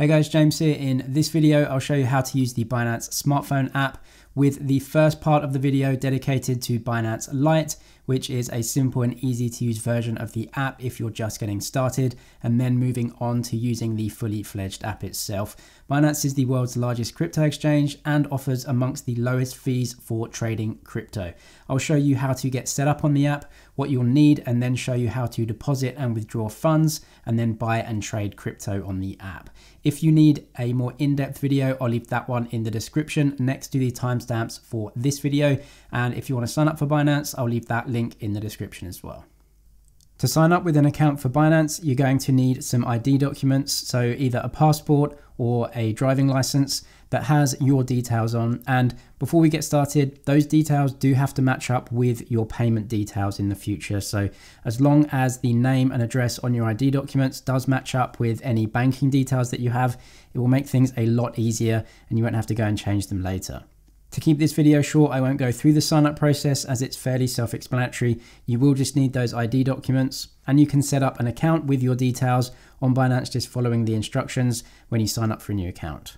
Hey guys, James here. In this video, I'll show you how to use the Binance smartphone app with the first part of the video dedicated to Binance Lite, which is a simple and easy to use version of the app if you're just getting started, and then moving on to using the fully fledged app itself. Binance is the world's largest crypto exchange and offers amongst the lowest fees for trading crypto. I'll show you how to get set up on the app, what you'll need, and then show you how to deposit and withdraw funds, and then buy and trade crypto on the app. If you need a more in-depth video, I'll leave that one in the description next to the timestamps for this video. And if you want to sign up for Binance, I'll leave that link in the description as well. To sign up with an account for Binance, you're going to need some ID documents, so either a passport or a driving license that has your details on. And before we get started, those details do have to match up with your payment details in the future. So as long as the name and address on your ID documents does match up with any banking details that you have, it will make things a lot easier and you won't have to go and change them later. To keep this video short, I won't go through the sign up process as it's fairly self-explanatory. You will just need those ID documents and you can set up an account with your details on Binance just following the instructions when you sign up for a new account.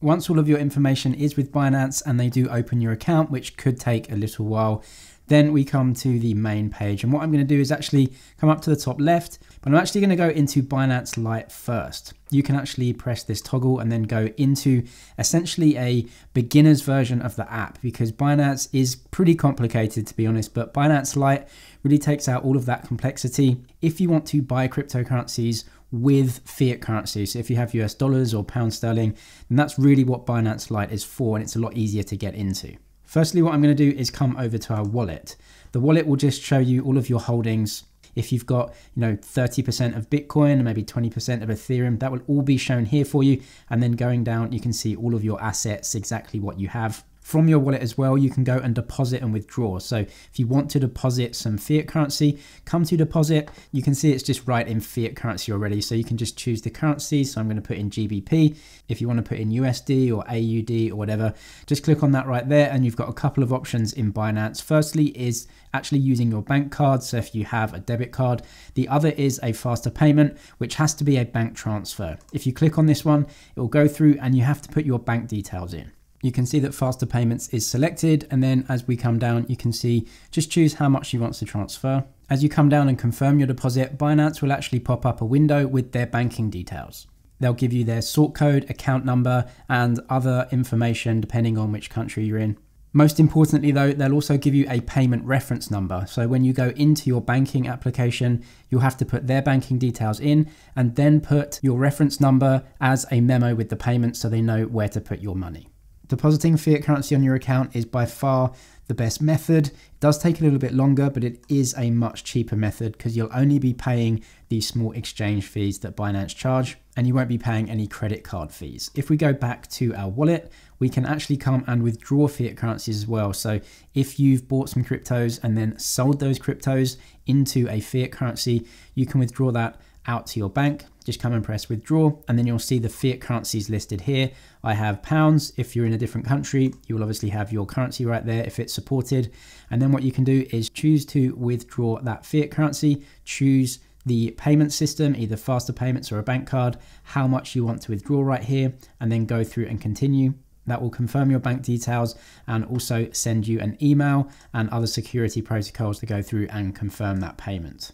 Once all of your information is with Binance and they do open your account, which could take a little while, then we come to the main page. And what I'm going to do is actually come up to the top left, but I'm actually going to go into Binance Lite first. You can actually press this toggle and then go into essentially a beginner's version of the app because Binance is pretty complicated to be honest, but Binance Lite really takes out all of that complexity. If you want to buy cryptocurrencies with fiat currency. So if you have US dollars or pound sterling, then that's really what Binance Lite is for, and it's a lot easier to get into. Firstly, what I'm going to do is come over to our wallet. The wallet will just show you all of your holdings. If you've got, you know, 30% of Bitcoin and maybe 20% of Ethereum, that will all be shown here for you. And then going down, you can see all of your assets, exactly what you have. From your wallet as well, you can go and deposit and withdraw. So if you want to deposit some fiat currency, come to deposit. You can see it's just right in fiat currency already. So you can just choose the currency. So I'm going to put in GBP. If you want to put in USD or AUD or whatever, just click on that right there. And you've got a couple of options in Binance. Firstly is actually using your bank card. So if you have a debit card, the other is a faster payment, which has to be a bank transfer. If you click on this one, it will go through and you have to put your bank details in you can see that faster payments is selected and then as we come down you can see just choose how much you want to transfer. As you come down and confirm your deposit, Binance will actually pop up a window with their banking details. They'll give you their sort code, account number, and other information depending on which country you're in. Most importantly, though, they'll also give you a payment reference number. So when you go into your banking application, you'll have to put their banking details in and then put your reference number as a memo with the payment so they know where to put your money. Depositing fiat currency on your account is by far the best method. It does take a little bit longer, but it is a much cheaper method because you'll only be paying the small exchange fees that Binance charge and you won't be paying any credit card fees. If we go back to our wallet, we can actually come and withdraw fiat currencies as well. So if you've bought some cryptos and then sold those cryptos into a fiat currency, you can withdraw that out to your bank, just come and press withdraw, and then you'll see the fiat currencies listed here. I have pounds. If you're in a different country, you will obviously have your currency right there if it's supported. And then what you can do is choose to withdraw that fiat currency, choose the payment system, either faster payments or a bank card, how much you want to withdraw right here, and then go through and continue. That will confirm your bank details and also send you an email and other security protocols to go through and confirm that payment.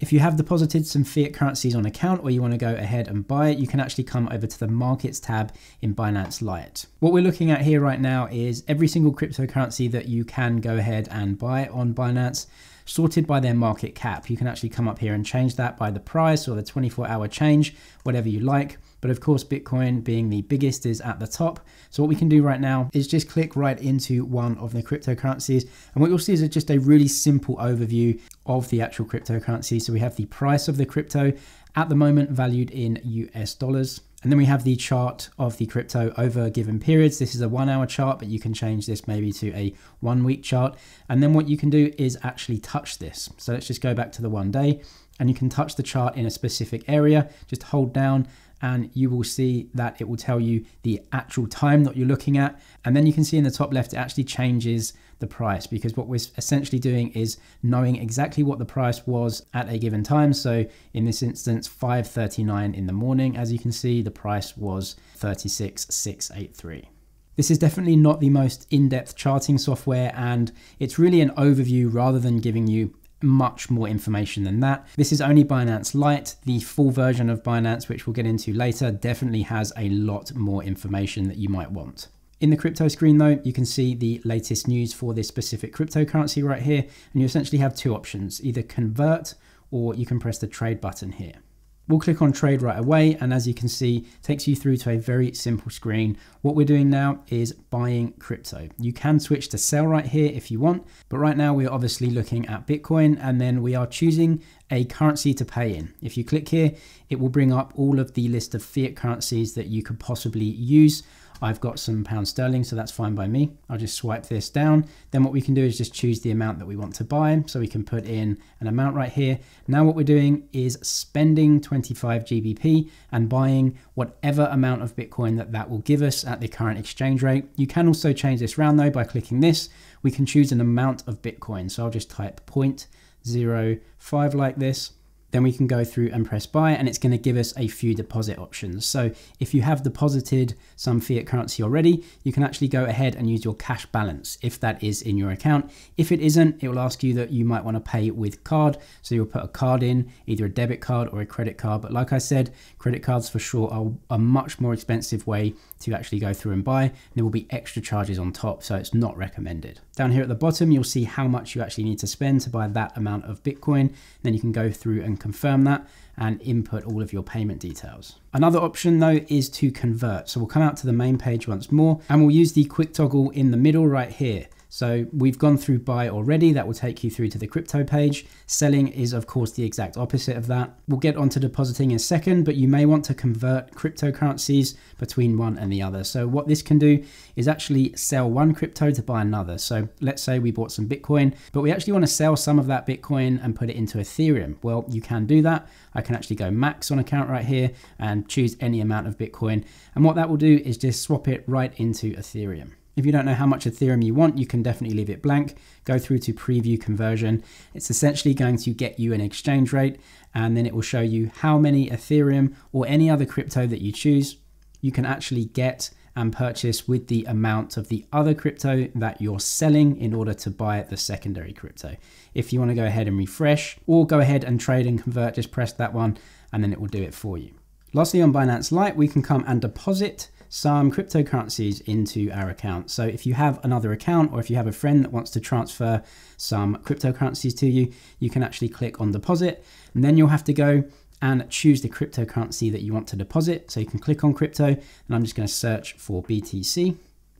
If you have deposited some fiat currencies on account or you want to go ahead and buy it, you can actually come over to the markets tab in Binance Lite. What we're looking at here right now is every single cryptocurrency that you can go ahead and buy on Binance sorted by their market cap. You can actually come up here and change that by the price or the 24 hour change, whatever you like. But of course, Bitcoin being the biggest is at the top. So what we can do right now is just click right into one of the cryptocurrencies. And what you'll see is just a really simple overview of the actual cryptocurrency. So we have the price of the crypto at the moment valued in US dollars. And then we have the chart of the crypto over given periods. This is a one hour chart, but you can change this maybe to a one week chart. And then what you can do is actually touch this. So let's just go back to the one day and you can touch the chart in a specific area. Just hold down and you will see that it will tell you the actual time that you're looking at. And then you can see in the top left, it actually changes the price because what we're essentially doing is knowing exactly what the price was at a given time. So in this instance, 5.39 in the morning, as you can see, the price was 36,683. This is definitely not the most in-depth charting software and it's really an overview rather than giving you much more information than that. This is only Binance Lite. The full version of Binance, which we'll get into later, definitely has a lot more information that you might want. In the crypto screen though, you can see the latest news for this specific cryptocurrency right here. And you essentially have two options, either convert or you can press the trade button here. We'll click on trade right away and as you can see takes you through to a very simple screen. What we're doing now is buying crypto. You can switch to sell right here if you want but right now we're obviously looking at Bitcoin and then we are choosing a currency to pay in. If you click here it will bring up all of the list of fiat currencies that you could possibly use. I've got some pound sterling, so that's fine by me. I'll just swipe this down. Then what we can do is just choose the amount that we want to buy. So we can put in an amount right here. Now what we're doing is spending 25 GBP and buying whatever amount of Bitcoin that that will give us at the current exchange rate. You can also change this round though by clicking this. We can choose an amount of Bitcoin. So I'll just type 0.05 like this then we can go through and press buy and it's going to give us a few deposit options. So if you have deposited some fiat currency already, you can actually go ahead and use your cash balance if that is in your account. If it isn't, it will ask you that you might want to pay with card. So you'll put a card in, either a debit card or a credit card. But like I said, credit cards for sure are a much more expensive way to actually go through and buy. And there will be extra charges on top, so it's not recommended. Down here at the bottom, you'll see how much you actually need to spend to buy that amount of Bitcoin. Then you can go through and confirm that and input all of your payment details. Another option though is to convert. So we'll come out to the main page once more and we'll use the quick toggle in the middle right here. So we've gone through buy already. That will take you through to the crypto page. Selling is of course the exact opposite of that. We'll get onto depositing in a second, but you may want to convert cryptocurrencies between one and the other. So what this can do is actually sell one crypto to buy another. So let's say we bought some Bitcoin, but we actually want to sell some of that Bitcoin and put it into Ethereum. Well, you can do that. I can actually go max on account right here and choose any amount of Bitcoin. And what that will do is just swap it right into Ethereum. If you don't know how much Ethereum you want, you can definitely leave it blank. Go through to preview conversion. It's essentially going to get you an exchange rate and then it will show you how many Ethereum or any other crypto that you choose you can actually get and purchase with the amount of the other crypto that you're selling in order to buy the secondary crypto. If you want to go ahead and refresh or go ahead and trade and convert, just press that one and then it will do it for you. Lastly, on Binance Lite, we can come and deposit some cryptocurrencies into our account. So if you have another account or if you have a friend that wants to transfer some cryptocurrencies to you, you can actually click on deposit and then you'll have to go and choose the cryptocurrency that you want to deposit. So you can click on crypto and I'm just going to search for BTC.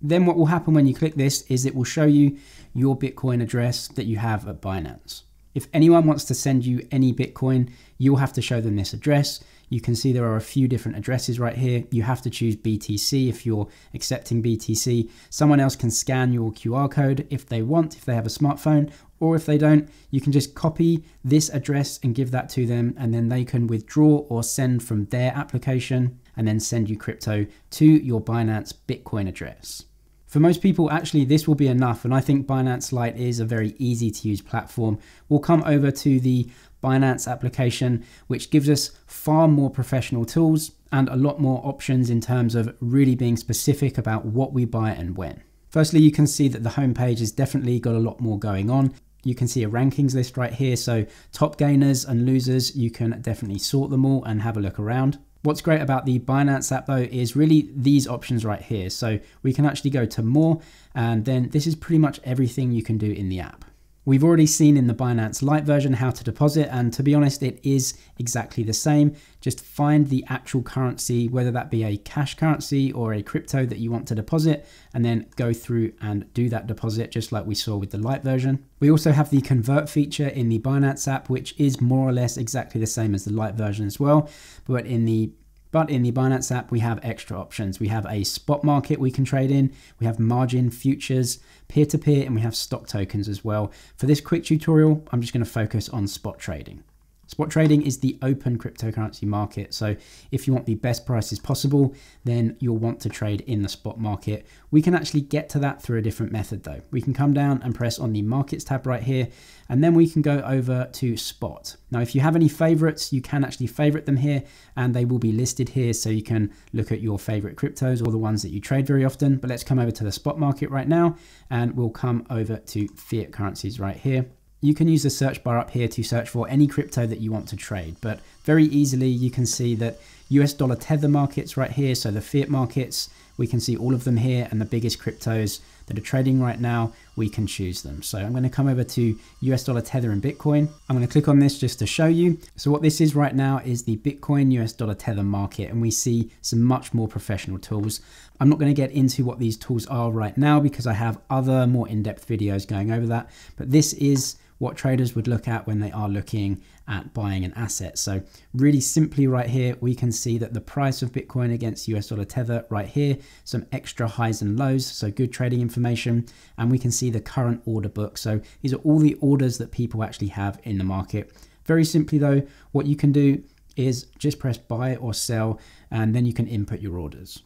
Then what will happen when you click this is it will show you your Bitcoin address that you have at Binance. If anyone wants to send you any Bitcoin, you'll have to show them this address. You can see there are a few different addresses right here. You have to choose BTC if you're accepting BTC. Someone else can scan your QR code if they want, if they have a smartphone, or if they don't, you can just copy this address and give that to them, and then they can withdraw or send from their application and then send you crypto to your Binance Bitcoin address. For most people, actually, this will be enough, and I think Binance Lite is a very easy to use platform. We'll come over to the Binance application, which gives us far more professional tools and a lot more options in terms of really being specific about what we buy and when. Firstly, you can see that the homepage has definitely got a lot more going on. You can see a rankings list right here. So top gainers and losers, you can definitely sort them all and have a look around. What's great about the Binance app though is really these options right here. So we can actually go to more and then this is pretty much everything you can do in the app. We've already seen in the Binance Lite version how to deposit, and to be honest, it is exactly the same. Just find the actual currency, whether that be a cash currency or a crypto that you want to deposit, and then go through and do that deposit just like we saw with the Lite version. We also have the convert feature in the Binance app, which is more or less exactly the same as the Lite version as well. But in the but in the Binance app, we have extra options. We have a spot market we can trade in, we have margin, futures, peer to peer, and we have stock tokens as well. For this quick tutorial, I'm just going to focus on spot trading. Spot trading is the open cryptocurrency market. So if you want the best prices possible, then you'll want to trade in the spot market. We can actually get to that through a different method though. We can come down and press on the markets tab right here, and then we can go over to spot. Now, if you have any favorites, you can actually favorite them here and they will be listed here. So you can look at your favorite cryptos or the ones that you trade very often. But let's come over to the spot market right now and we'll come over to fiat currencies right here you can use the search bar up here to search for any crypto that you want to trade. But very easily, you can see that US dollar tether markets right here. So the fiat markets, we can see all of them here and the biggest cryptos that are trading right now, we can choose them. So I'm going to come over to US dollar tether and Bitcoin. I'm going to click on this just to show you. So what this is right now is the Bitcoin US dollar tether market and we see some much more professional tools. I'm not going to get into what these tools are right now because I have other more in-depth videos going over that, but this is what traders would look at when they are looking at buying an asset. So really simply right here, we can see that the price of Bitcoin against US dollar tether right here, some extra highs and lows, so good trading information. And we can see the current order book. So these are all the orders that people actually have in the market. Very simply though, what you can do is just press buy or sell, and then you can input your orders.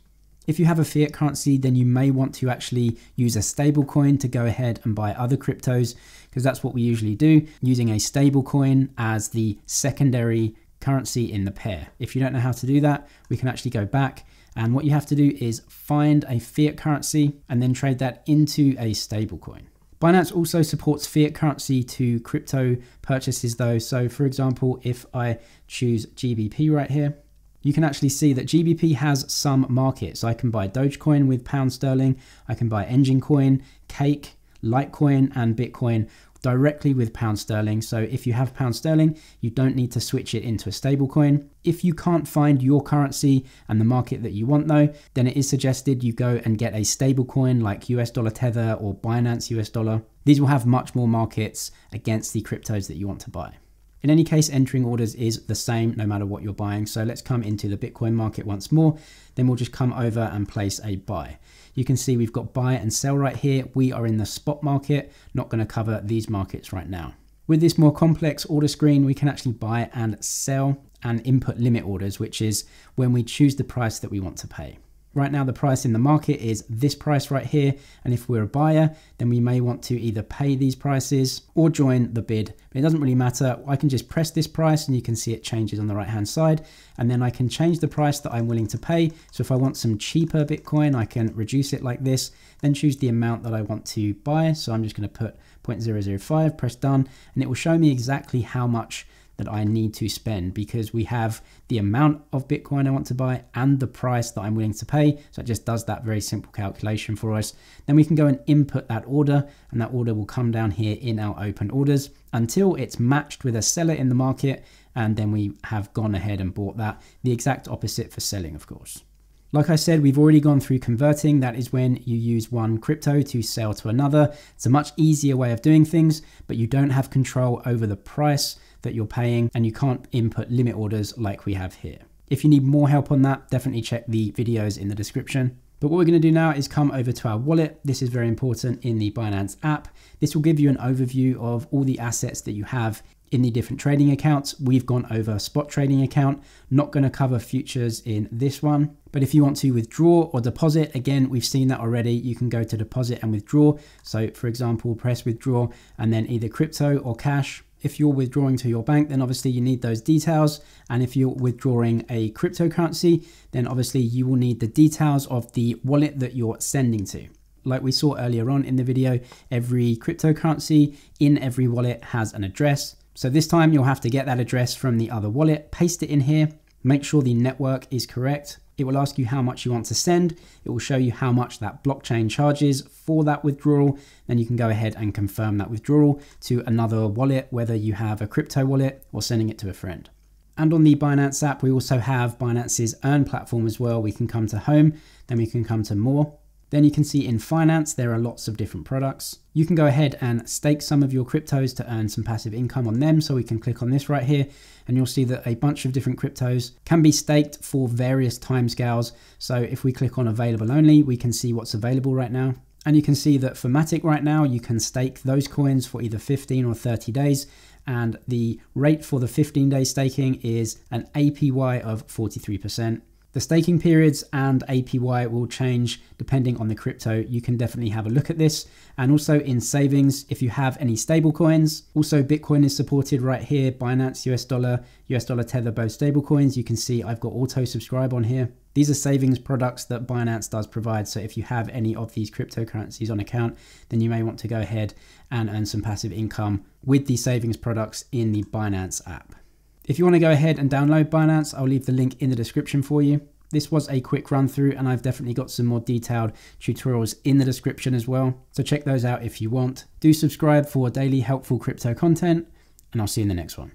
If you have a fiat currency, then you may want to actually use a stable coin to go ahead and buy other cryptos, because that's what we usually do, using a stable coin as the secondary currency in the pair. If you don't know how to do that, we can actually go back and what you have to do is find a fiat currency and then trade that into a stable coin. Binance also supports fiat currency to crypto purchases though. So for example, if I choose GBP right here, you can actually see that GBP has some markets. I can buy Dogecoin with pound sterling, I can buy Enjin Coin, Cake, Litecoin, and Bitcoin directly with pound sterling. So if you have pound sterling, you don't need to switch it into a stable coin. If you can't find your currency and the market that you want though, then it is suggested you go and get a stable coin like US dollar tether or Binance US dollar. These will have much more markets against the cryptos that you want to buy. In any case, entering orders is the same no matter what you're buying. So let's come into the Bitcoin market once more. Then we'll just come over and place a buy. You can see we've got buy and sell right here. We are in the spot market, not going to cover these markets right now. With this more complex order screen, we can actually buy and sell and input limit orders, which is when we choose the price that we want to pay. Right now, the price in the market is this price right here. And if we're a buyer, then we may want to either pay these prices or join the bid. But it doesn't really matter. I can just press this price and you can see it changes on the right hand side. And then I can change the price that I'm willing to pay. So if I want some cheaper Bitcoin, I can reduce it like this, then choose the amount that I want to buy. So I'm just going to put 0.005, press done, and it will show me exactly how much that I need to spend because we have the amount of Bitcoin I want to buy and the price that I'm willing to pay. So it just does that very simple calculation for us. Then we can go and input that order and that order will come down here in our open orders until it's matched with a seller in the market. And then we have gone ahead and bought that. The exact opposite for selling, of course. Like I said, we've already gone through converting. That is when you use one crypto to sell to another. It's a much easier way of doing things, but you don't have control over the price that you're paying and you can't input limit orders like we have here. If you need more help on that, definitely check the videos in the description. But what we're going to do now is come over to our wallet. This is very important in the Binance app. This will give you an overview of all the assets that you have in the different trading accounts. We've gone over spot trading account, not going to cover futures in this one. But if you want to withdraw or deposit, again, we've seen that already. You can go to deposit and withdraw. So for example, press withdraw and then either crypto or cash. If you're withdrawing to your bank, then obviously you need those details. And if you're withdrawing a cryptocurrency, then obviously you will need the details of the wallet that you're sending to. Like we saw earlier on in the video, every cryptocurrency in every wallet has an address. So this time you'll have to get that address from the other wallet, paste it in here, make sure the network is correct. It will ask you how much you want to send. It will show you how much that blockchain charges for that withdrawal. Then you can go ahead and confirm that withdrawal to another wallet, whether you have a crypto wallet or sending it to a friend. And on the Binance app, we also have Binance's Earn platform as well. We can come to home, then we can come to more, then you can see in finance, there are lots of different products. You can go ahead and stake some of your cryptos to earn some passive income on them. So we can click on this right here and you'll see that a bunch of different cryptos can be staked for various timescales. So if we click on available only, we can see what's available right now. And you can see that for Matic right now, you can stake those coins for either 15 or 30 days. And the rate for the 15 day staking is an APY of 43%. The staking periods and APY will change depending on the crypto. You can definitely have a look at this. And also in savings, if you have any stable coins. Also, Bitcoin is supported right here. Binance, US dollar, US dollar Tether, both stable coins. You can see I've got auto subscribe on here. These are savings products that Binance does provide. So if you have any of these cryptocurrencies on account, then you may want to go ahead and earn some passive income with these savings products in the Binance app. If you want to go ahead and download Binance, I'll leave the link in the description for you. This was a quick run through and I've definitely got some more detailed tutorials in the description as well. So check those out if you want. Do subscribe for daily helpful crypto content and I'll see you in the next one.